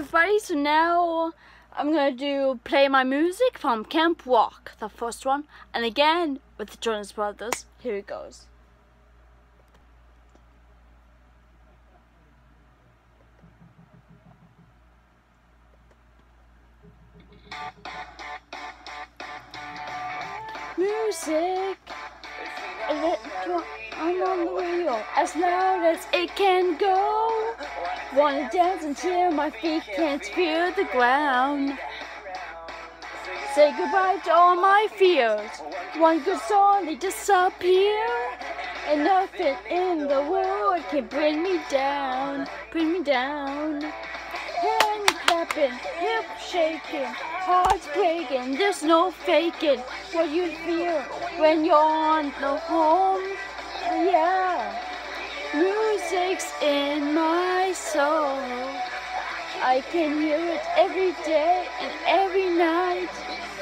everybody, so now I'm gonna do play my music from Camp Rock, the first one, and again with the Jonas Brothers. Here it goes. Music, I'm on the wheel as loud as it can go. Wanna dance until my feet can't feel the ground. Say goodbye to all my fears. One good song, they disappear. And nothing in the world can bring me down, bring me down. Hand clapping, hip shaking, hearts breaking. There's no faking what you feel when you're on the home. Yeah, music's in my soul. I can hear it every day and every night.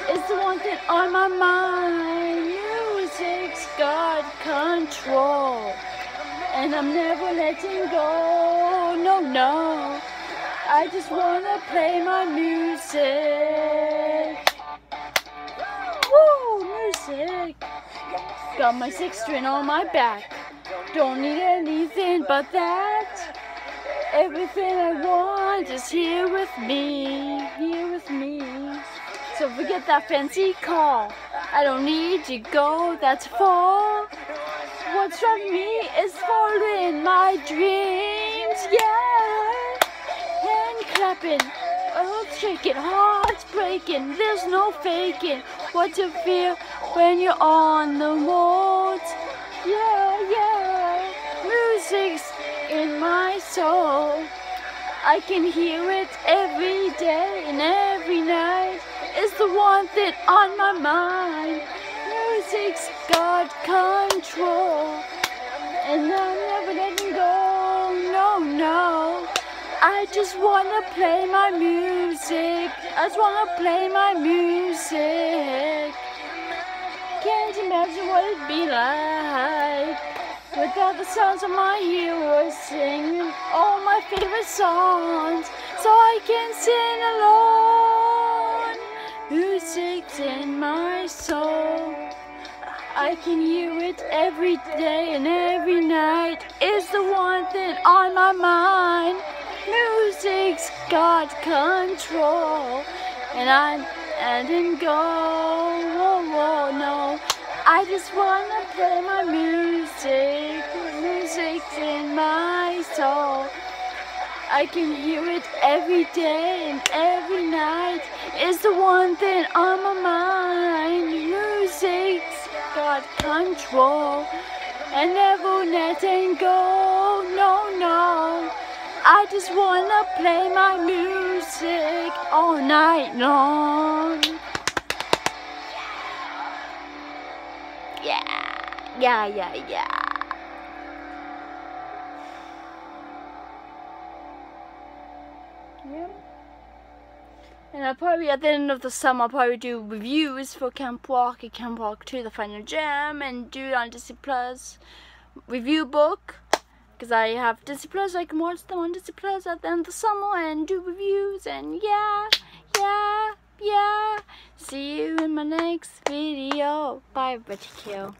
It's the one thing on my mind. Music's got control. And I'm never letting go. No, no. I just wanna play my music. Got my six string on my back. Don't need anything but that. Everything I want is here with me, here with me. So forget that fancy car. I don't need to go that far. What's driving me is following my dreams, yeah. Hand clapping, shaking, hearts breaking. There's no faking what to feel when you're on the road. Yeah, yeah. Music's in my soul. I can hear it every day and every night. It's the one thing on my mind. Music's got control. And I'm never letting go. I just wanna play my music. I just wanna play my music. Can't imagine what it'd be like without the sounds of my heroes singing all my favorite songs, so I can sing along. Music's in my soul. I can hear it every day and every night. It's the one thing on my mind. Music's got control, and I'm letting go. Whoa, whoa, no. I just wanna play my music. Music's in my soul. I can hear it every day and every night. It's the one thing on my mind. Music's got control and never letting go. I just wanna play my music all night long. Yeah, yeah, yeah, yeah. Yep. And I'll probably, at the end of the summer, I'll probably do reviews for Camp Rock and Camp Rock 2, the final jam, and do Disney Plus review book. Because I have Disney Plus, I can watch them on Disney Plus at the end of the summer and do reviews, and yeah, yeah, yeah. See you in my next video. Bye, Kill.